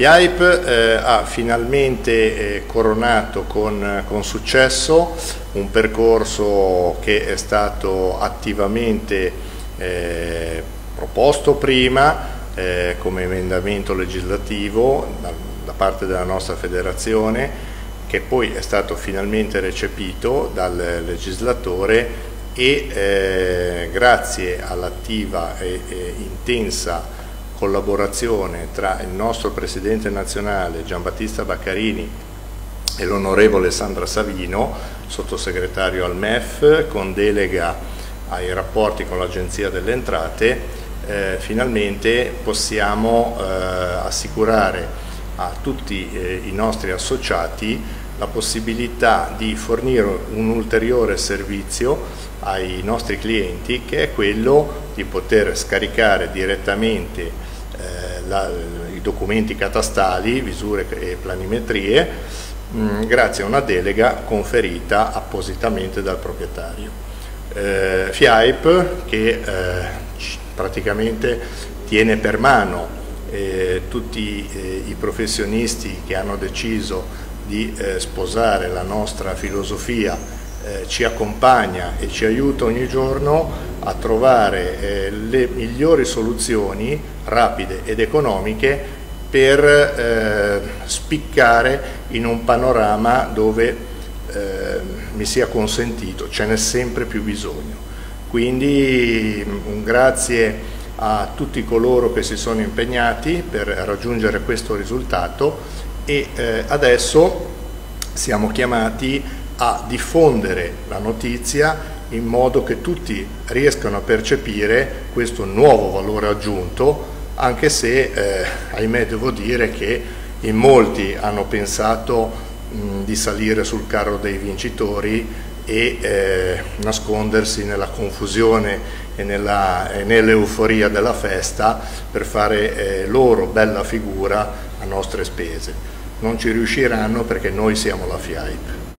FIAIP eh, ha finalmente eh, coronato con, con, successo un percorso che è stato attivamente eh, proposto prima eh, come emendamento legislativo da, da parte della nostra federazione che poi è stato finalmente recepito dal legislatore e eh, grazie all'attiva e, e, intensa collaborazione tra il nostro Presidente nazionale Giambattista Baccarini e l'onorevole Sandra Savino, sottosegretario al MEF, con delega ai rapporti con l'Agenzia delle Entrate, eh, finalmente possiamo eh, assicurare a tutti eh, i nostri associati la possibilità di fornire un ulteriore servizio ai nostri clienti che è quello di poter scaricare direttamente eh, la, i documenti catastali, visure e planimetrie mh, mm, grazie a una delega conferita appositamente dal proprietario. Eh, FIAIP che eh, praticamente tiene per mano eh, tutti eh, i professionisti che hanno deciso di eh, sposare la nostra filosofia eh, ci accompagna e ci aiuta ogni giorno a trovare eh, le migliori soluzioni rapide ed economiche per eh, spiccare in un panorama dove mi sia consentito, ce n'è sempre più bisogno. Quindi un grazie a tutti coloro che si sono impegnati per raggiungere questo risultato e eh, adesso siamo chiamati a diffondere la notizia in modo che tutti riescano a percepire questo nuovo valore aggiunto anche se eh, ahimè devo dire che in molti hanno pensato mh, di salire sul carro dei vincitori e eh, nascondersi nella confusione e nell'euforia nell della festa per fare eh, loro bella figura a nostre spese. Non ci riusciranno perché noi siamo la FIAIP.